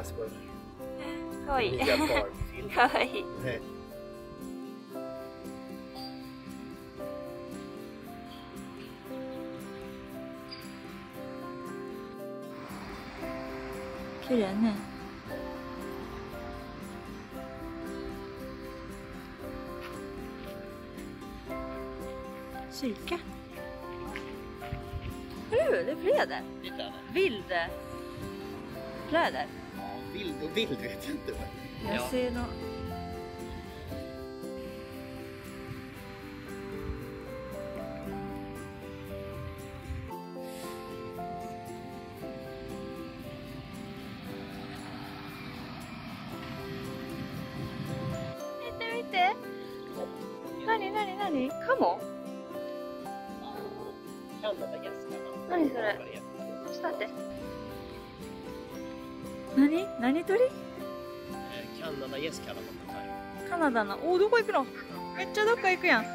マン。 Glassburg. かわいい。 Nya barfilm. かわいい。 Nej. 綺麗ね。Silke. Hörru, det är pläder. Titta där. Vild pläder. Ja, vild och vild vet jag inte. men- Jag ser nå... Vänta, vänta. Nani, nani, nani? Come on. Kanada gästarna. Vad är det? ちに何鳥？キャナダ、イエスキャナダカナダの？おどこ行くの？めっちゃどっか行くやん。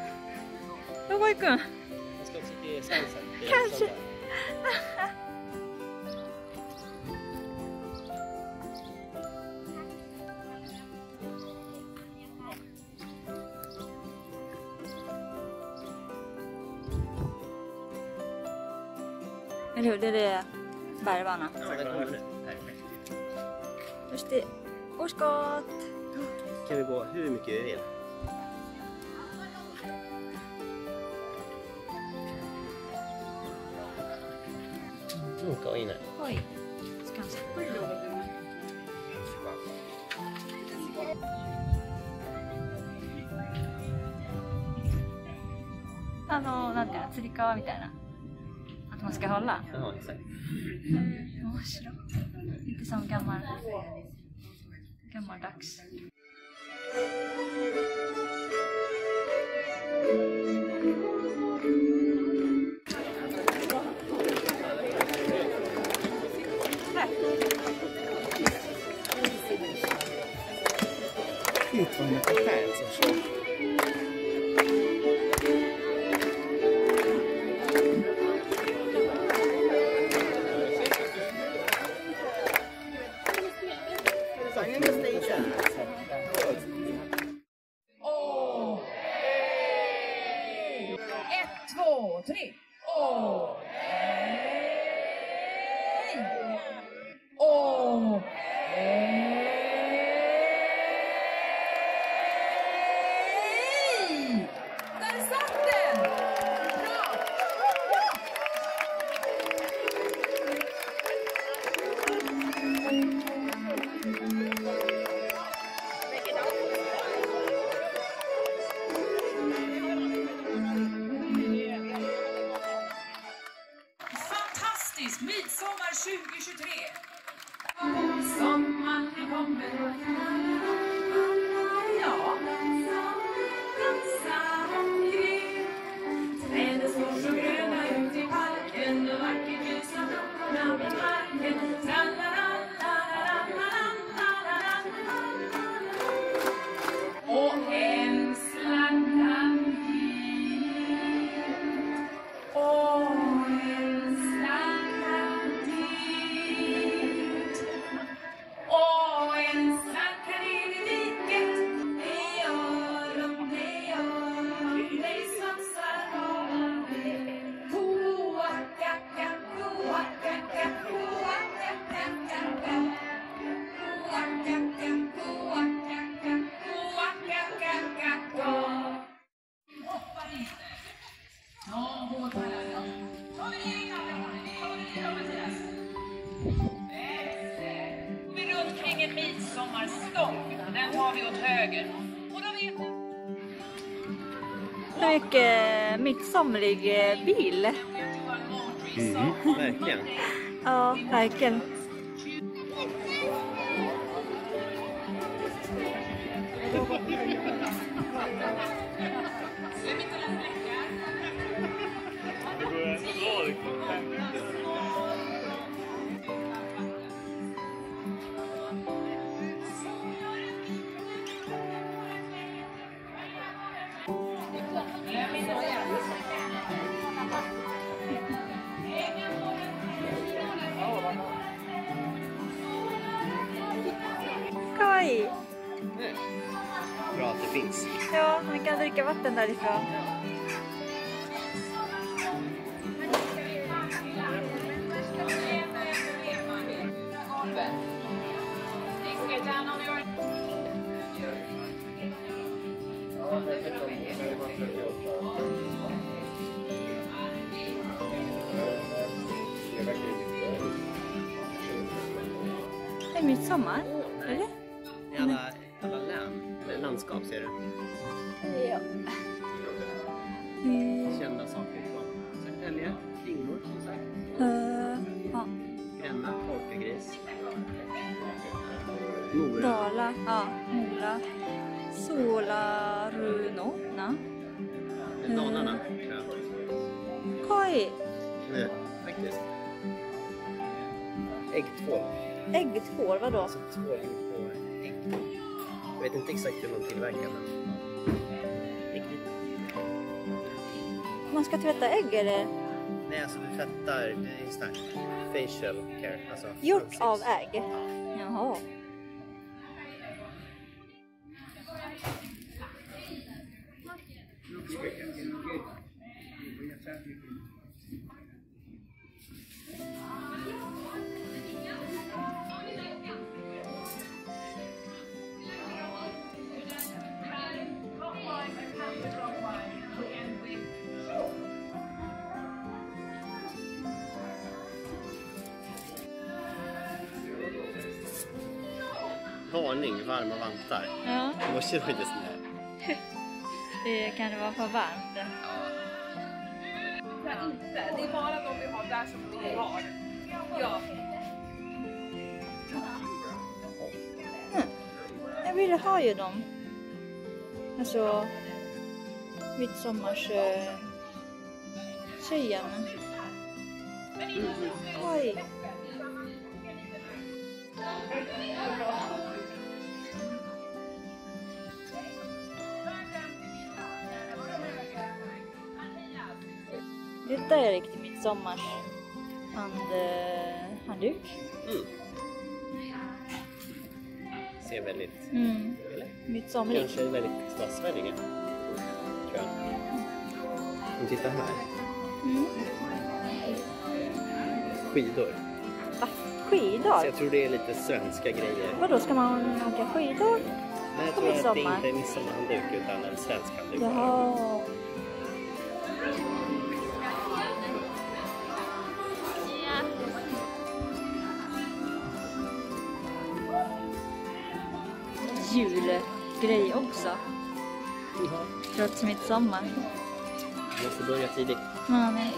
どこ行くん？Eller hur, det är det. して、美。う、しか。あの、なんていうの、釣り革みたいな。あ、もしかほら。面白い。Lite som gammal, gammaldags. Fortfarande för fan som. 2023! Sommaren kommer lång. Den tar vi åt höger. Och då vet ni... Eh, eh, bil. Mm, verkligen. ja, verkligen. Ja, man kan dricka vatten därifrån. Det är midsommar, eller? Landskap ser du Ja. Kända saker ifrån. Södertälje, kringor som sagt. eh, ja. Gränna, polkagris. Mora. Dala, ja, Mola. Solaruno, na. Dalarna, tror jag. Koi. Nej, faktiskt. Äggtvål. Äggtvål, vadå? Tvål gjord på ägg. Vet inte exakt hur de tillverkar men... Äggvita. Man ska tvätta ägg eller? Nej, alltså du tvättar, det är sån här facial care. Alltså Gjort ansikts- av ägg? Ja. Jaha. Varning, varma vantar. Ja. Morse var inte snäll. det kan det vara för varmt? Ja. Det är bara de vi har där som vi har. Ja. Jag vill ha ju dem. Alltså midsommarstjejerna. Eh, mm. Oj. Detta är riktigt midsommars hand, eh, handduk. Mm. Ser väldigt, Mm. eller? Midsommarligt. Kanske väldigt stadsvänliga. Tror jag. Men titta här. Mm. Skidor. Va? Så Skidor? jag tror det är lite svenska grejer. Vadå, ska man åka skidor? Nej, jag tror att det inte är midsommarhandduk utan en svensk handduk. Jaha. Julgrej också. Ja. Trots midsommar. Måste börja tidigt. Ja, nej.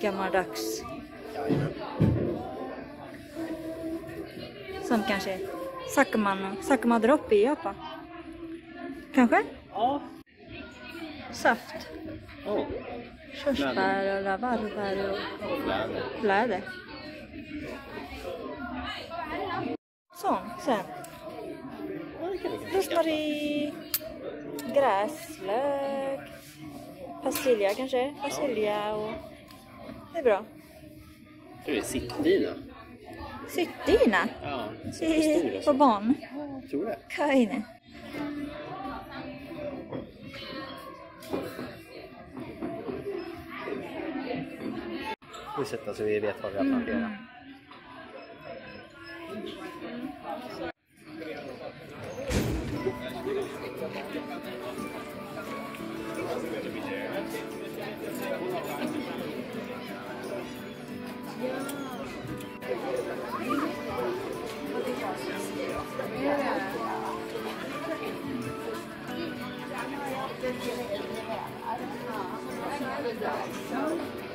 Gammaldags. Som kanske Sakuma, Sakuma Drop i Japan. Kanske? Ja. Saft. Åh, Körsbär och rabarber och läder. Så, sen. Rosmarin, gräslök, persilja kanske. Persilja och... Det är bra. Tror det är sittdina. Sittdina Ja, till stor för alltså. barn. Jag tror det. Kaine. Vi sätter så vi vet vad vi har planterat. somrig. paradise.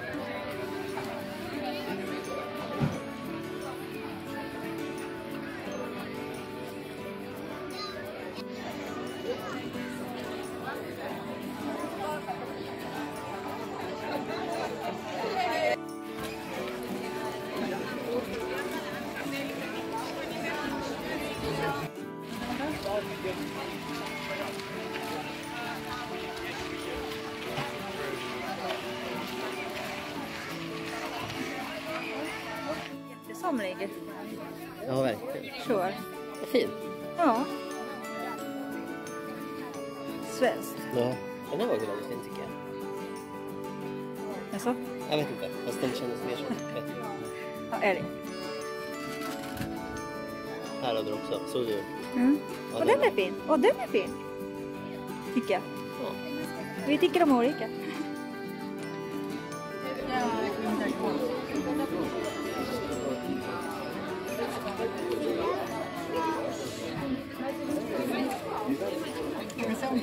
Ja, verkligen. Vad fin. Ja. Svenskt. Ja. Den här var väldigt fin tycker jag. Jaså? Jag vet inte, fast den kändes mer som ett Ja, är det. Här hade du också. Såg du? Mm. Ja, Och den är fin. Och den är fin. Tycker jag. Ja. Vi tycker de olika. Fast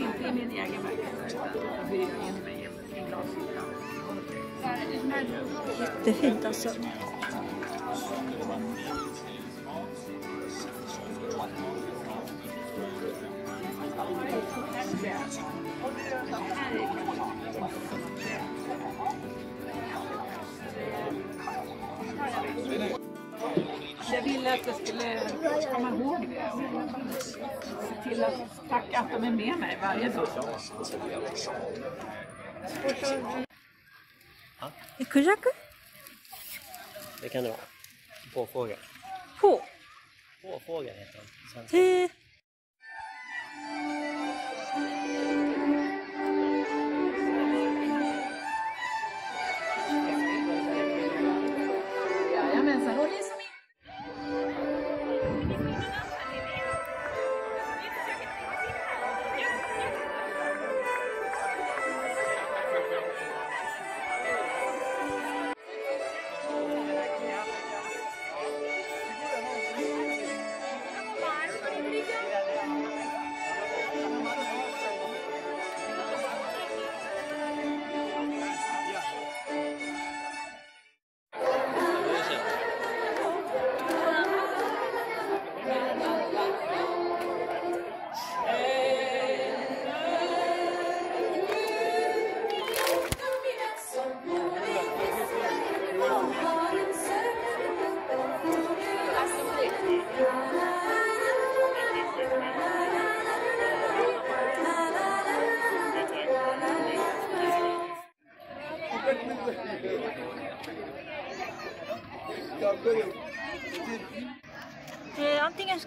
inte i min egen verksamhet. utan hyr in mig en. Jättefint alltså. Till att tacka att de är med mig varje dag. Är kujaku? Det kan det vara. Påfågel. På. Påfågel heter den. Till...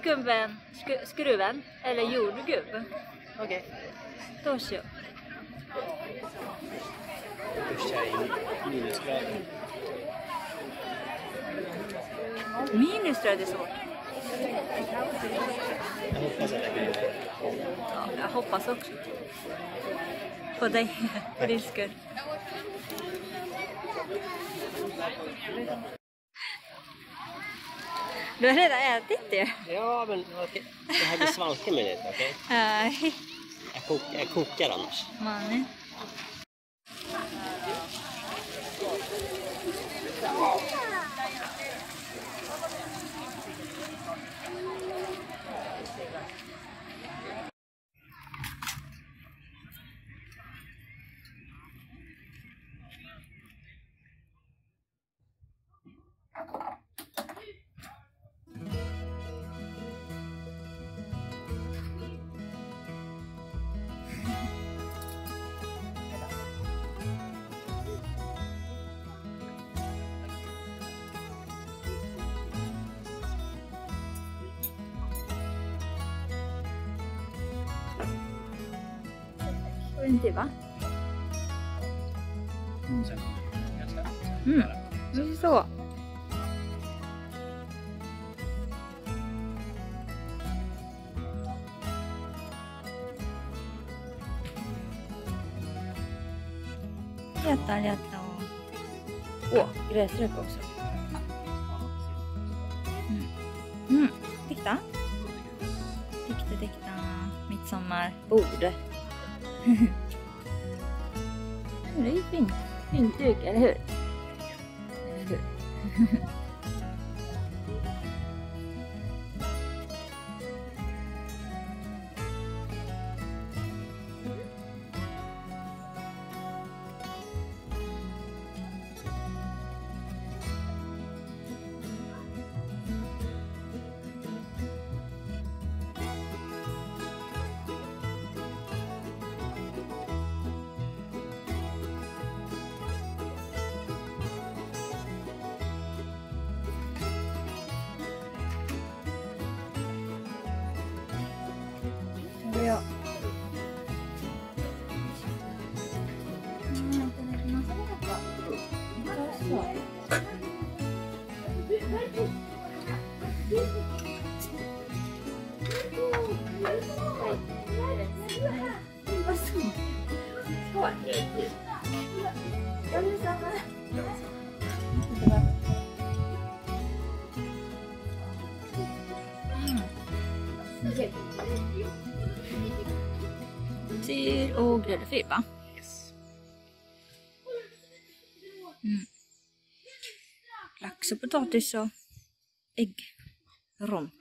Eh, antingen skubben, sku, skruven eller jordgubb. Okej. Då så. Duscha i minusgrader. Är svårt. Jag hoppas att jag kan göra det. Ja, jag hoppas också. På dig, för din skull. Du har redan ätit det. Ja, men okej. Jag hade svalka med lite, okej? Nej, Jag, kok, jag kokar annars. mannen. てば？うん、美味しそう。ありがとう。ありがとうるかもしれないうん、できた？できた。できた三つツォ det är fint. Fint duk, eller hur? Eller hur? blir det fyr va? Yes. Mm. Lax och potatis och ägg. Rom.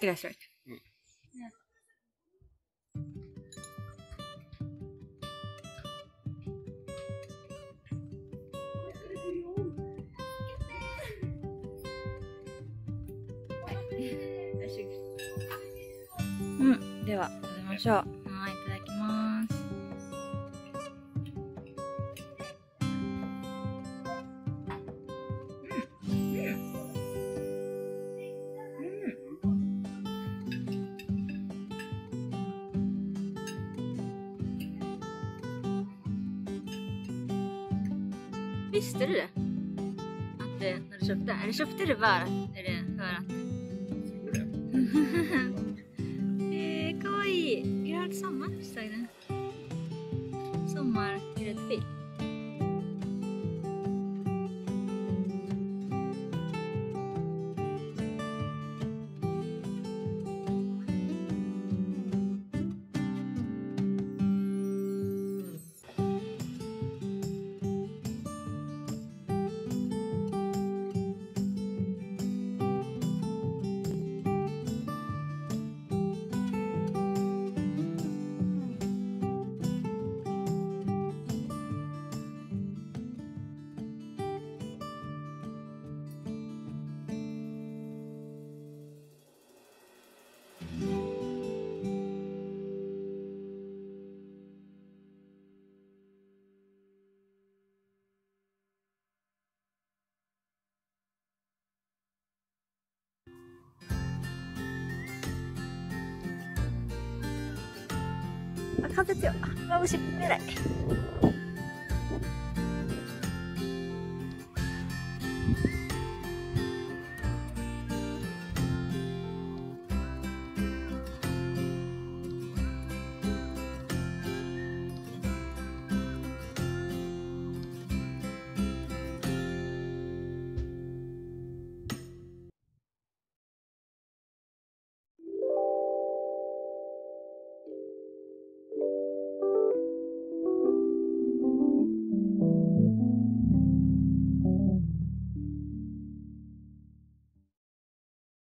Gräsrök. Mm. mm. mm ましょはいいただきます。ビスってる？で待って、ショフテルバーっる。バーっ。Oj, Vi har samma sommar Sommargräddfil. Ah, あ、風強い。あ眩しい。見えない。